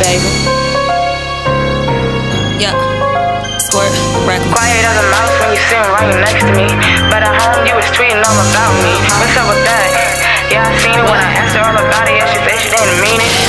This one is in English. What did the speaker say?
baby. Yeah. Squirt, record. Quiet as a mouse when you sitting right next to me. But at home, you was tweeting all about me. What's up with that? Yeah, I seen it when I asked her all about it. Yeah, she said she didn't mean it.